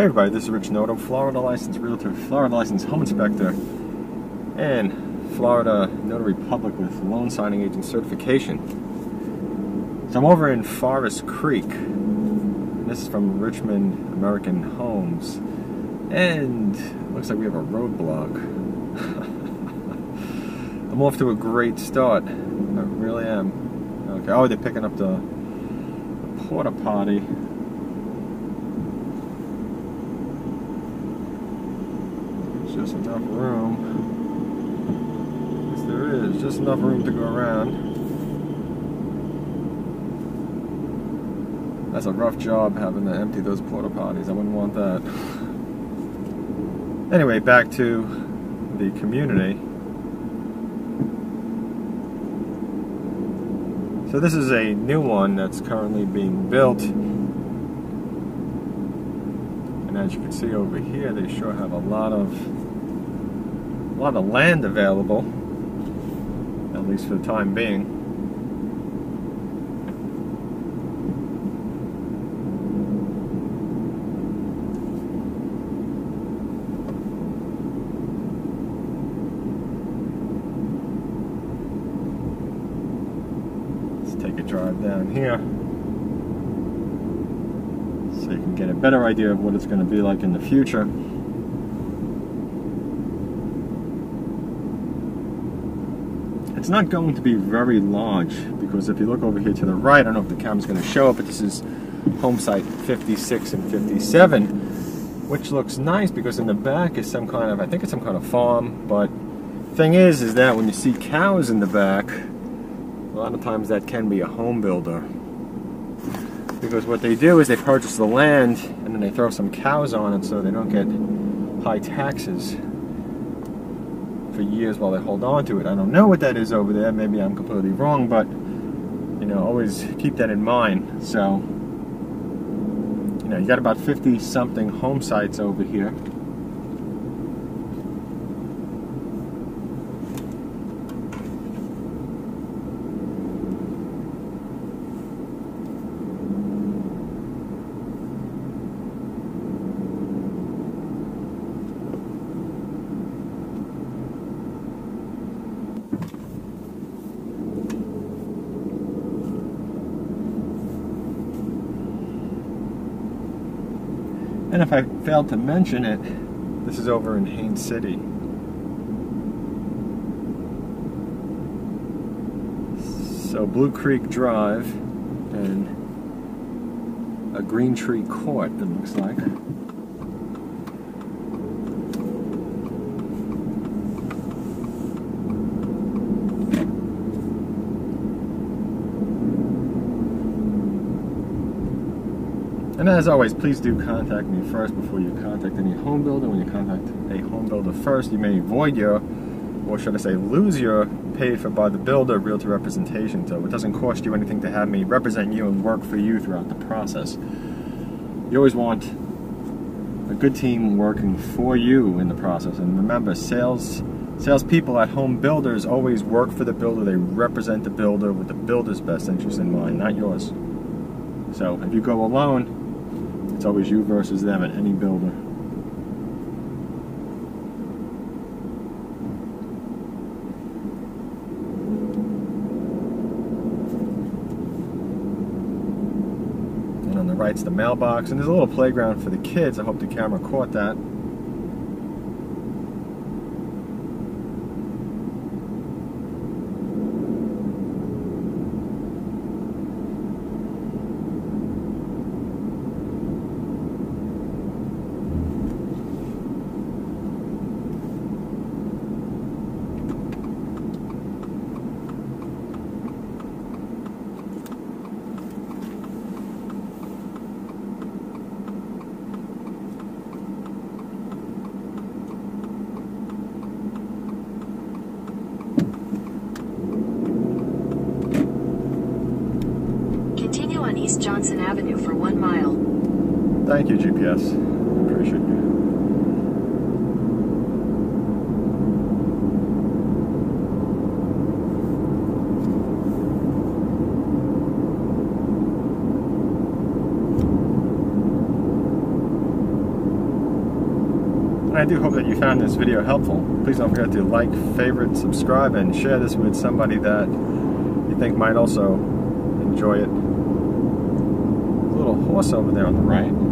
Hey everybody, this is Rich Noto, Florida licensed realtor, Florida licensed home inspector, and Florida Notary Public with loan signing agent certification. So I'm over in Forest Creek. This is from Richmond American Homes. And looks like we have a roadblock. I'm off to a great start. I really am. Okay. Oh, they're picking up the, the porta potty. Just enough room. Yes, there is just enough room to go around. That's a rough job having to empty those porta potties. I wouldn't want that. Anyway, back to the community. So this is a new one that's currently being built. And as you can see over here, they sure have a lot of lot of land available, at least for the time being. Let's take a drive down here so you can get a better idea of what it's going to be like in the future. Not going to be very large because if you look over here to the right, I don't know if the camera's going to show it, but this is home site 56 and 57, which looks nice because in the back is some kind of, I think it's some kind of farm, but thing is, is that when you see cows in the back, a lot of times that can be a home builder. Because what they do is they purchase the land and then they throw some cows on it so they don't get high taxes for years while they hold on to it. I don't know what that is over there. Maybe I'm completely wrong, but you know, always keep that in mind. So, you know, you got about 50 something home sites over here. And if I failed to mention it, this is over in Haines City. So Blue Creek Drive and a Green Tree Court, it looks like. And as always, please do contact me first before you contact any home builder. When you contact a home builder first, you may void your, or should I say, lose your paid for by the builder realtor representation. So it doesn't cost you anything to have me represent you and work for you throughout the process. You always want a good team working for you in the process. And remember, sales salespeople at home builders always work for the builder. They represent the builder with the builder's best interest in mind, not yours. So if you go alone, it's always you versus them at any builder. And on the right's the mailbox, and there's a little playground for the kids. I hope the camera caught that. Avenue for one mile. Thank you, GPS. Appreciate you. I do hope that you found this video helpful. Please don't forget to like, favorite, subscribe, and share this with somebody that you think might also enjoy it. Little horse over there on the right.